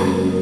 Música